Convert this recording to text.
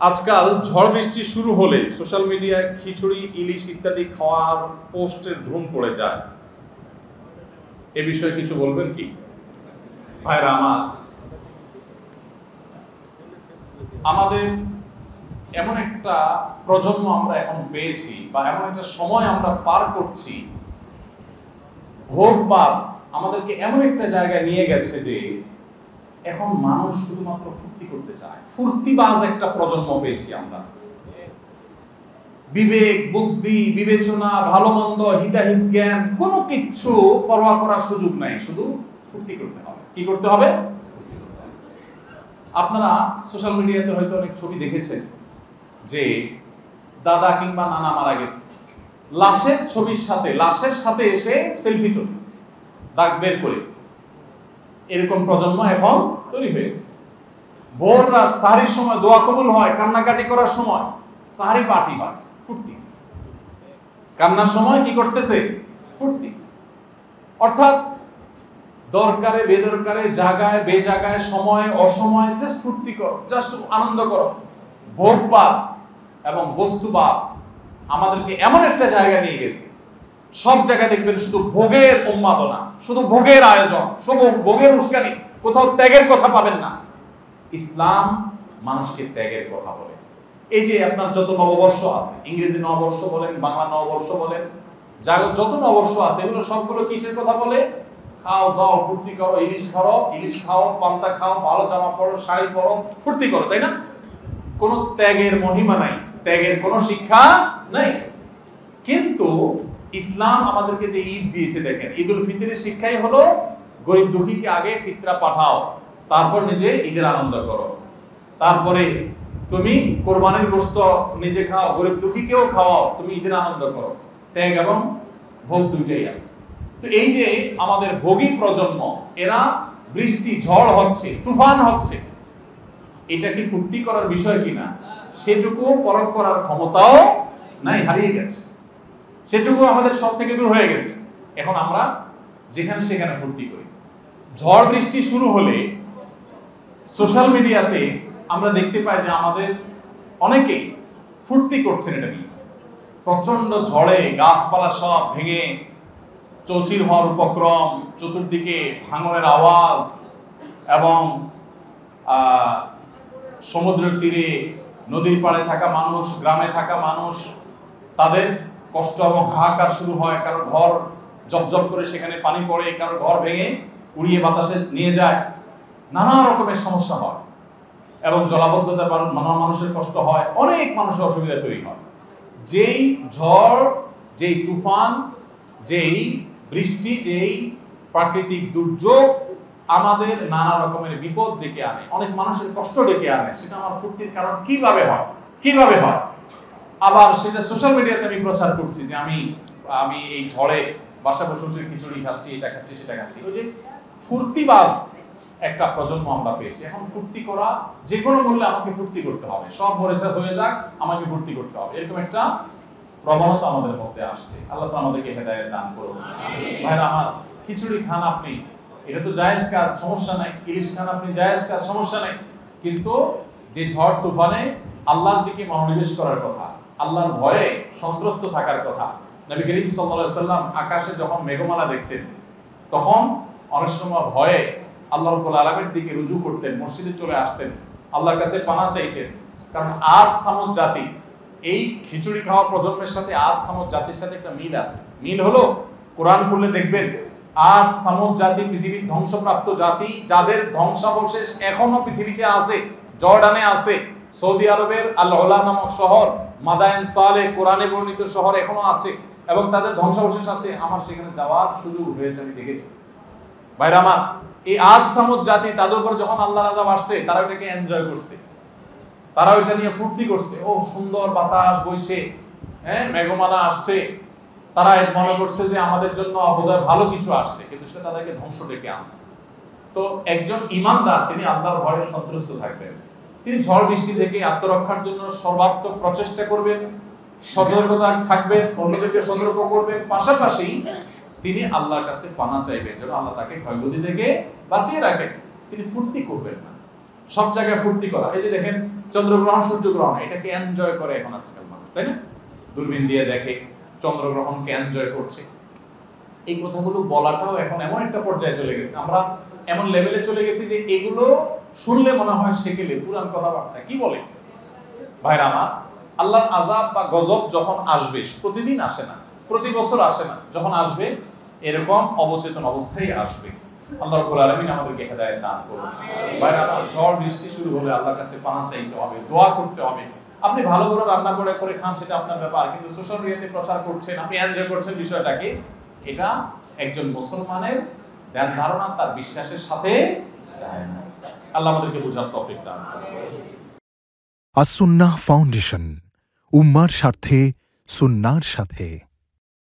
আজকাল ঝড় বৃষ্টি শুরু হলে সোশ্যাল মিডিয়ায় খিচুড়ি, ইলিশ ইত্যাদি খাওয়ার পোস্টের ধুম পড়ে যায়। এ বিষয়ে কিছু বলবেন কি? ভাইরা আমার আমাদের এমন একটা প্রজন্ম আমরা এখন পেয়েছি বা এমন একটা সময় আমরা পার করছি। ভোগবাদ আমাদেরকে এমন একটা জায়গায় নিয়ে গেছে যে এখন মানুষ শুধুমাত্র ফুর্তি করতে চায়। ফুর্তিবাজ একটা প্রজন্ম পেয়েছি আমরা। বিবেক, বুদ্ধি, বিবেচনা ভালো মন্দ হিতাহিত জ্ঞান, কোনো কিচ্ছু পরোয়া করার সুযোগ নাই। শুধু ফুর্তি করতে হবে। কি করতে হবে? আপনারা সোশ্যাল মিডিয়াতে হয়তো অনেক ছবি দেখেছেন যে দাদা কিংবা নানা মারা গেছে। লাশের ছবির সাথে, লাশের সাথে এসে সেলফি তোলে, দাগ বের করে। এরকম প্রজন্ম এখন তৈরি হয়েছে ভোর রাত সাহারির সময় দোয়া কবুল হয়, কান্নাকাটি করার সময় সাহারি পাটি হয়, ফুর্তি। কান্নার সময় কি করতেছে? ফুর্তি। অর্থাৎ দরকারে, বেদরকারে জায়গায় বেজাগায়, সময়, অসময় জাস্ট ফুর্তি করো জাস্ট আনন্দ করো। ভোগবাদ এবং বস্তুবাদ আমাদেরকে এমন একটা জায়গা নিয়ে গেছে সব জায়গায় দেখবেন শুধু ভোগের উন্মাদনা, শুধু ভোগের আয়োজন, শুধু ভোগের উস্কানি, কোথাও ত্যাগের কথা পাবেন না। ইসলাম মানুষকে ত্যাগের কথা বলে। এই যে আপনার যত নববর্ষ আছে, ইংরেজি নববর্ষ বলেন, বাংলা নববর্ষ বলেন যা যত নববর্ষ আছে, এগুলো সবগুলো কিসের কথা বলে? খাও, দাও, ফুর্তি করো, ইলিশ খাও ইলিশ খাও, পান্তা খাও, ভালো জামা পরো, শাড়ি পরো, ফুর্তি করো, তাই না? কোনো ত্যাগের মহিমা নাই, ত্যাগের কোনো শিক্ষা নাই। কিন্তু ইসলাম আমাদেরকে যে ঈদ দিয়েছে দেখেন ঈদ উল ফিতরের শিক্ষাই হলো গরিব দুঃখীকে আগে ফিতরা পাঠাও, তারপর নিজে ঈদের আনন্দ করো। তারপরে তুমি কোরবানির গোস্ত নিজে খাও, গরিব দুঃখীকেও খাওয়াও, তুমি ঈদের আনন্দ করো। ত্যাগ এবং ভোগ দুইটাই আছে। তো এই যে আমাদের ভোগী প্রজন্ম, এরা বৃষ্টি, ঝড় হচ্ছে, তুফান হচ্ছে, এটা কি ফুর্তি করার বিষয় কিনা? সেটুকু পরখ করার ক্ষমতাও নাই, হারিয়ে গেছে। সেটুকু আমাদের সব থেকে দূর হয়ে গেছে। এখন আমরা যেখানে সেখানে ফুর্তি করি। ঝড় বৃষ্টি শুরু হলে সোশ্যাল মিডিয়াতে আমরা দেখতে পাই যে আমাদের অনেকেই ফুর্তি করছেন এটা নিয়ে। প্রচণ্ড ঝড়ে গাছপালা সব ভেঙে চৌচির হওয়ার উপক্রম, চতুর্দিকে ভাঙনের আওয়াজ এবং সমুদ্রের তীরে নদীর পাড়ে থাকা মানুষ, গ্রামে থাকা মানুষ, তাদের কষ্ট এবং হাহাকার শুরু হয়, কারও ঘর জবজব করে সেখানে পানি পড়ে, কারও ঘর ভেঙে উড়িয়ে বাতাসে নিয়ে যায়, নানা রকমের সমস্যা হয় এবং জলাবদ্ধতা নানা মানুষের কষ্ট হয়, অনেক মানুষের অসুবিধা তৈরি হয়। যেই ঝড়, যেই তুফান, যেই বৃষ্টি, যেই প্রাকৃতিক দুর্যোগ আমাদের নানা রকমের বিপদ ডেকে আনে, অনেক মানুষের কষ্ট ডেকে আনে, সেটা আমার ফুর্তির কারণ কীভাবে হয়? কীভাবে হয়? আবার সেটা সোশ্যাল মিডিয়াতে আমি প্রচার করছি যে আমি আমি এই ঝড়ে বাসা বসে খিচুড়ি খাচ্ছি এটা খাচ্ছি সেটা খাচ্ছি। ওই যে ফুর্তিবাজ একটা প্রজন্ম আমরা পেয়েছি। এখন ফুর্তি করা যে কোনো মূল্যে আমাকে ফুর্তি করতে হবে। সব মরেসা হয়ে যাক আমাকে ফুর্তি করতে হবে। এরকম একটা প্রবণতা আমাদের মধ্যে আসছে। আল্লাহ তো আমাদেরকে হেদায়ত দান করুন। ভাইরা আমার খিচুড়ি খান আপনি। এটা তো জায়েজ কাজ সমস্যা নাই। ইলিশ খান আপনি জায়েজ কাজ সমস্যা নাই। কিন্তু যে ঝড় তুফানে আল্লাহর দিকে মনোনিবেশ করার কথা আল্লাহর ভয়ে সন্ত্রস্ত থাকার কথা। নবী করিম সাল্লাল্লাহু সাল্লাম আকাশে যখন মেঘমালা দেখতেন, তখন অনেক সময় ভয়ে আল্লাহ রব্বুল আলামিনের দিকে রুজু করতেন, মসজিদে চলে আসতেন, আল্লাহর কাছে পানা চাইতেন। কারণ আজ সামদ জাতি, এই খিচুড়ি খাওয়া প্রজন্মের সাথে আজ সামদ জাতির সাথে একটা মিল আছে। মিল হলো, কোরআন খুললে দেখবেন, আজ সামদ জাতি পৃথিবীর ধ্বংসপ্রাপ্ত জাতি, যাদের ধ্বংসাবশেষ এখনও পৃথিবীতে আছে, জর্ডানে আছে, সৌদি আরবের আল্লাহ নামক শহর মাদায়ন সালে কোরআনে বর্ণিত শহর এখনও আছে এবং তাদের ধ্বংসাবশেষ আছে। আমার সেখানে যাওয়ার সুযোগ হয়েছে আমি দেখেছি। ভাইরা আমার, এই আজ সামুদ জাতি, তাদের উপর যখন আল্লাহ রাজা আসছে, তারা ওইটাকে এনজয় করছে। তারা ওইটা নিয়ে ফুর্তি করছে। ও সুন্দর বাতাস বইছে হ্যাঁ মেঘমালা আসছে। তারা মনে করছে যে আমাদের জন্য বোধহয় ভালো কিছু আসছে, কিন্তু সেটা তাদেরকে ধ্বংস ডেকে আনছে। তো একজন ইমানদার, তিনি আল্লাহর ভয়ে সন্ত্রস্ত থাকবেন। তিনি ঝড় বৃষ্টি থেকে আত্মরক্ষার জন্য সর্বাত্মক প্রচেষ্টা করবেন, সতর্কতা থাকবেন, অন্যদেরকে সতর্ক করবেন। পাশাপাশি তিনি আল্লাহর কাছে পানা চাইবেন, যেন আল্লাহ তাকে ক্ষয়ক্ষতি থেকে বাঁচিয়ে রাখেন। তিনি ফুর্তি করবেন না। সব জায়গায় ফুর্তি করা। এই যে দেখেন, চন্দ্রগ্রহণ সূর্যগ্রহণ, এটাকে এনজয় করে এখন আজকাল মানুষ, তাই না? দূরবীন দিয়ে দেখে, চন্দ্রগ্রহণকে এনজয় করছে। এই কথাগুলো বলাটাও এখন এমন একটা পর্যায়ে চলে গেছে। আমরা এমন লেভেলে চলে গেছি যে এগুলো শুনলে মনে হয় সেকেলে পুরান কথাবার্তা। কি বলে? ভাইরা আমার, আল্লাহর আজাব বা গজব যখন আসবে, প্রতিদিন আসে না, প্রতি বছর আসে না, যখন আসবে, এরকম অবচেতন অবস্থায় আসবে। আল্লাহ রাব্বুল আলামিন আমাদেরকে হেদায়েত দান করুন। ভাইরা আমার, ঝড়, বৃষ্টি শুরু হলে আল্লাহর কাছে পানা চাইতে হবে, দোয়া করতে হবে। আপনি ভালো করে রান্না করে করে খান, সেটা আপনার ব্যাপার, কিন্তু সোশ্যাল মিডিয়াতে প্রচার করছেন, আপনি এনজয় করছেন বিষয়টাকে এটা একজন মুসলমানের ধ্যান ধারণা তার বিশ্বাসের সাথে যায় না। আল্লাহ আমাদেরকে বোঝার তফিক দান করুন। আসুন্নাহ ফাউন্ডেশন, উম্মার স্বার্থে, সুন্নার সাথে।